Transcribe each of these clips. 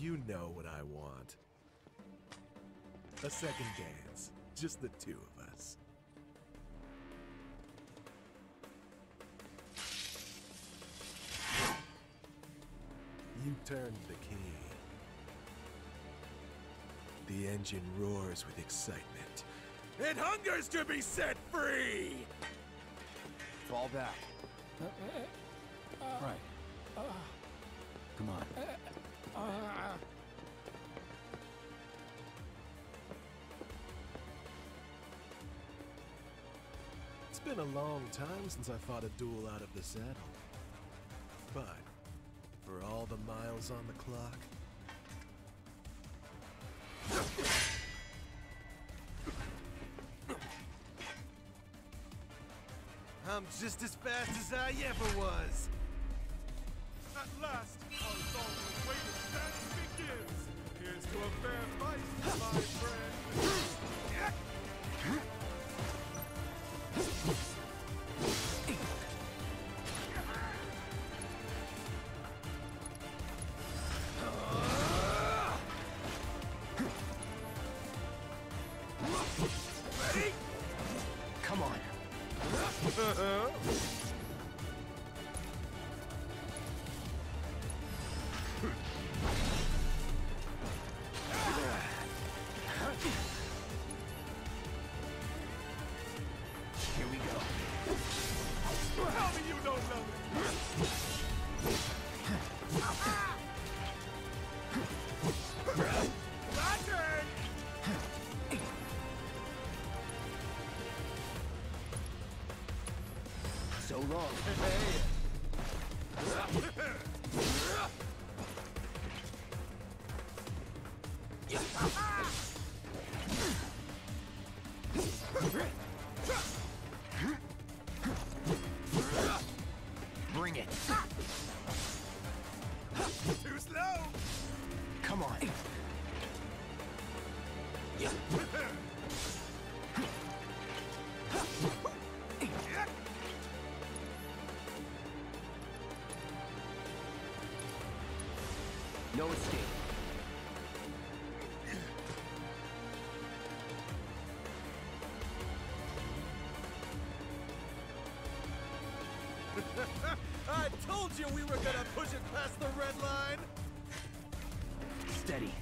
You know what I want. A second dance. Just the two of us. You turned the key. The engine roars with excitement. It hungers to be set free! Fall back. Uh, uh, uh, right. Come on. It's been a long time since I fought a duel out of the saddle. But, for all the miles on the clock, I'm just as fast as I ever was. At last, our long-awaited dance begins. Here's to a fair fight, my friend. So long. Bring it. Too slow. Come on. No escape. I told you we were gonna push it past the red line! Steady.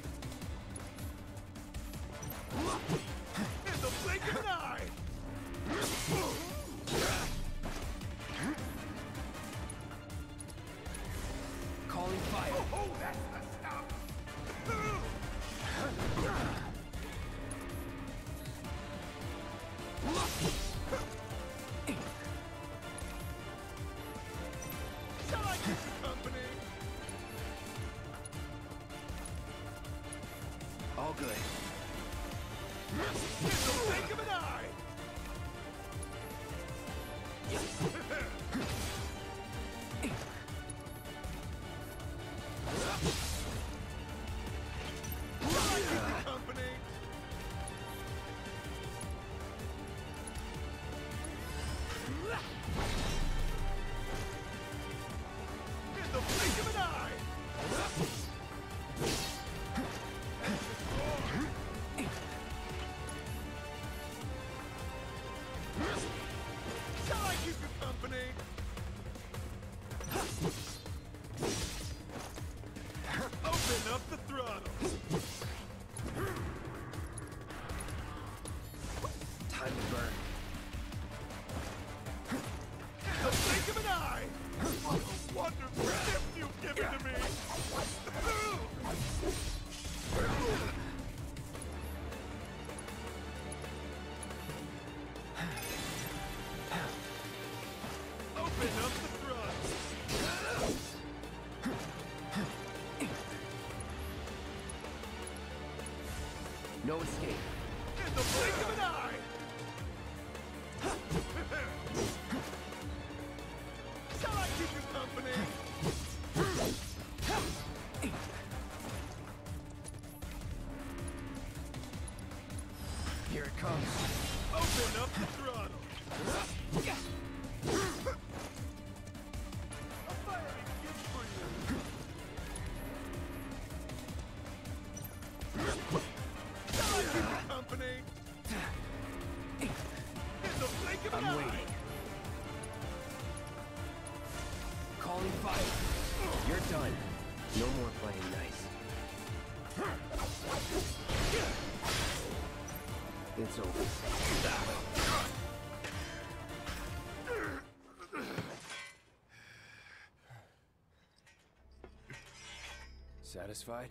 Good. Blink of an eye. No escape. In the blink of an eye. Shall I keep you company? Here it comes. Open up the throttle. I'm waiting. Calling fire. You're done. No more playing nice. It's over. Satisfied?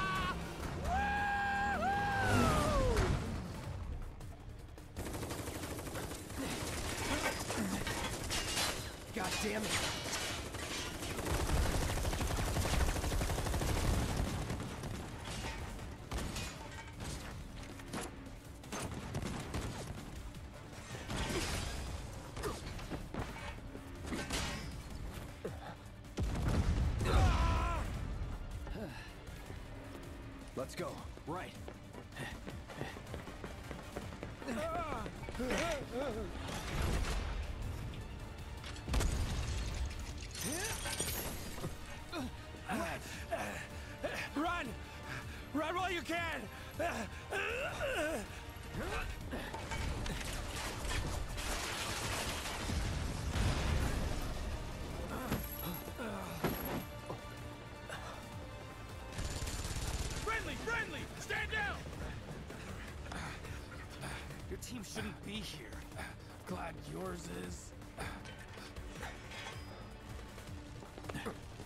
damn it! Let's go. Right. you can! Friendly! Friendly! Stand down! Your team shouldn't be here. Glad yours is.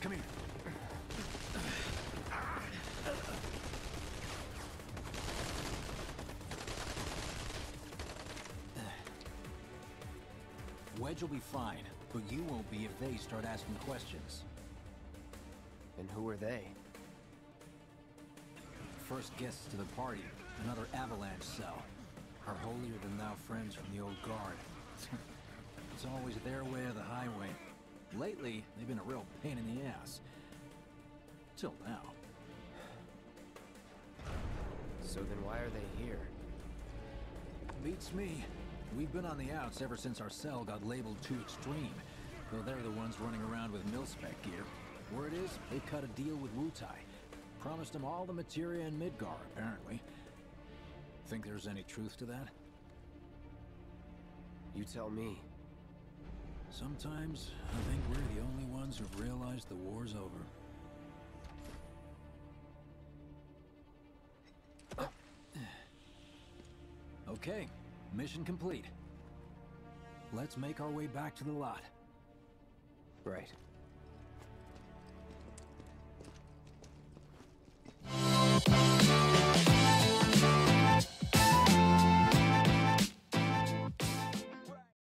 Come here. Wedge will be fine, but you won't be if they start asking questions. And who are they? First guests to the party, another avalanche cell. Our holier-than-thou friends from the old guard. it's always their way or the highway. Lately, they've been a real pain in the ass. Till now. So then why are they here? Beats me. We've been on the outs ever since our cell got labeled too extreme. Though they're the ones running around with mil-spec gear. Word is, they cut a deal with Wutai. Promised them all the materia in Midgar, apparently. Think there's any truth to that? You tell me. Sometimes, I think we're the only ones who've realized the war's over. Uh. Okay, mission complete. Let's make our way back to the lot. Right.